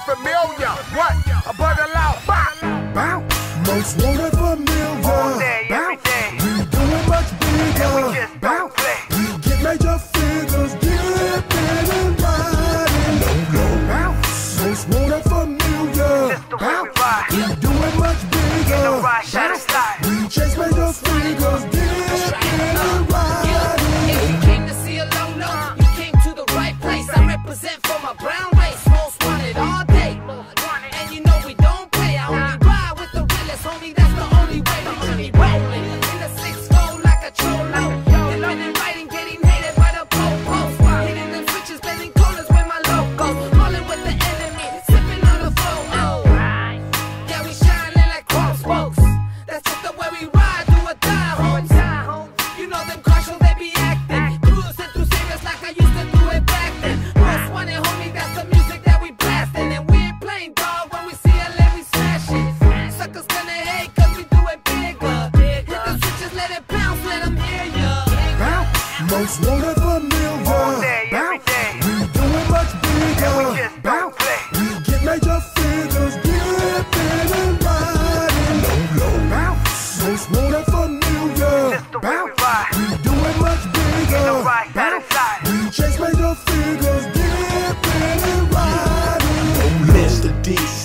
familia. What? Above the law. Bow. Bow. Most wanted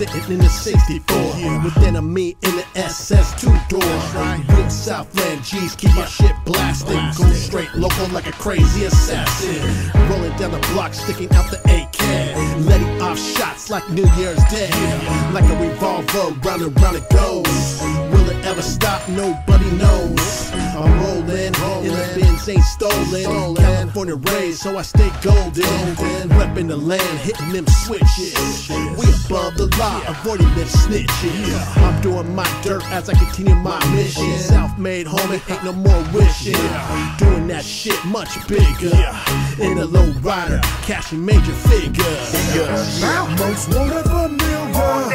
sitting in the 64 with enemy in the SS two door. Real Southland G's keep my shit blasting. Go straight local like a crazy assassin. Rolling down the block, sticking out the AK. Letting off shots like New Year's Day. Like a revolver, round and round it goes. Will it ever stop? Nobody knows. I'm rolling, in the bins ain't stolen. California raised, so I stay golden. Repping the land, hitting them switches. We above the law, avoiding them snitches. I'm doing my dirt as I continue my mission. Self-made homie, ain't no more wishing. Doing that shit much bigger. In a low rider, cashing major figures. Bow. Most wanted familia. All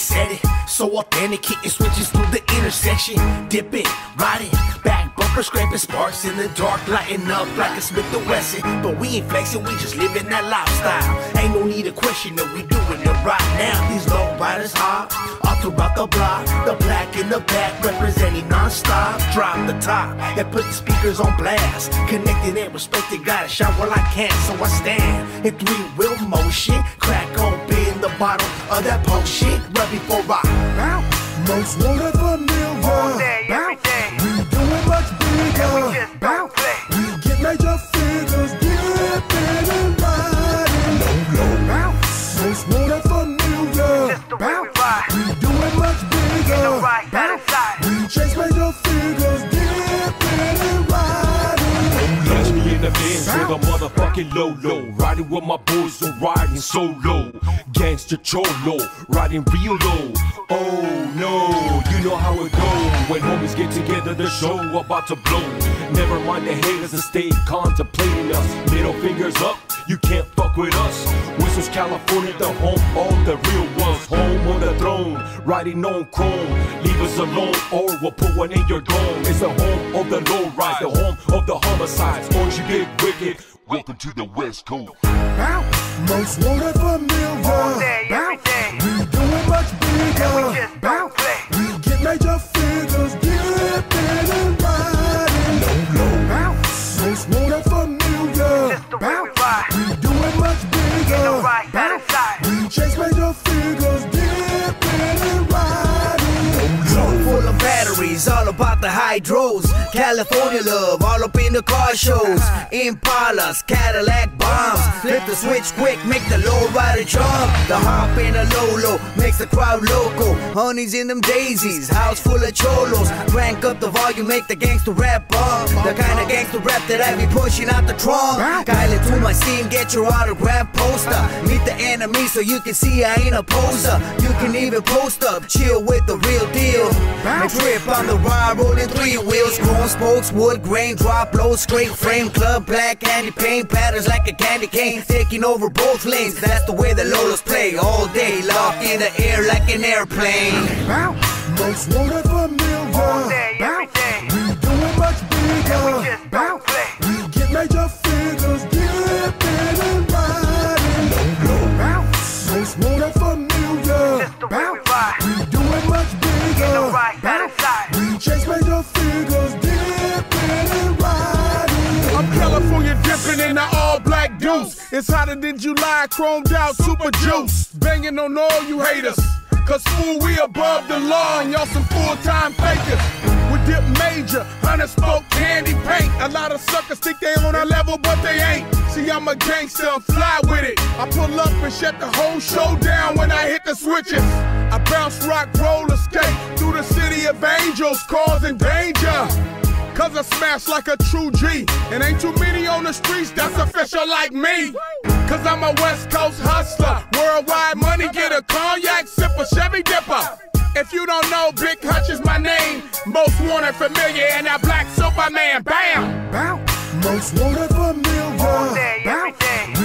said it. So authentic, hitting switches through the intersection. Dip it, ride it, back bumper scraping sparks in the dark, lighting up like a Smith Wesson. But we ain't flexing, we just living that lifestyle. Ain't no need to question that we doing it right now. These low riders hot, all throughout the block. The black in the back representing non-stop. Drop the top and put the speakers on blast. Connected and respected, gotta shine while I can, so I stand in three wheel motion. Crack open bottle of that potion right before I. Bow. Most wanted familia. All day, every Bow. day. We doing much bigger. In the Benz with a motherfucking Lolo. Riding with my boys, so riding solo. Gangster Cholo, riding real low. Oh no, you know how it go. When homies get together, the show about to blow. Never mind the haters that stay contemplating us. Middle fingers up, you can't fuck with us. Whistles, California, the home of the real ones. Home on the throne, riding on chrome. Leave us alone, or we'll put one in your dome. It's the home of the low rise, the home of the homicides. Or you get wicked. Welcome to the West Coast. Bow. Most wanted familia. All day, Bow. We doing much bigger. And we just Bow. We get major All about the hydros. California love, all up in the car shows. Impalas, Cadillac bombs. Flip the switch quick, make the low rider jump. The hop in a Lolo makes the crowd local. Honeys in them daisies, house full of cholos. Crank up the volume, make the gangster rap bump. The kind of gangster rap that I be pushing out the trunk. Kyle to my scene, get your autograph poster. Meet the enemy so you can see I ain't a poser. You can even post up, chill with the real deal. And trip on the ride ride, rolling three wheels, chrome spokes, wood grain, drop low, straight frame, club black, candy paint, patterns like a candy cane, taking over both lanes. That's the way the Lolos play all day, locked in the air like an airplane. Bow, Most wanted familia. All day, every day. We doing much bigger. We just don't play. We get major black deuce. It's hotter than July, chromed out super juice. Banging on all you haters. Cause fool, we above the law and y'all some full time fakers. We dip major, hundred spoke candy paint. A lot of suckers think they on our level, but they ain't. See, I'm a gangster, I'm fly with it. I pull up and shut the whole show down when I hit the switches. I bounce rock, roller skate through the city of angels, causing danger. Cause I smash like a true G. And ain't too many on the streets that's official like me. Cause I'm a West Coast hustler. Worldwide money, get a cognac, sip a Chevy Dipper. If you don't know, Big Hutch is my name. Most wanted familia, and that black Superman, bam! Most wanted familia. All day, every day.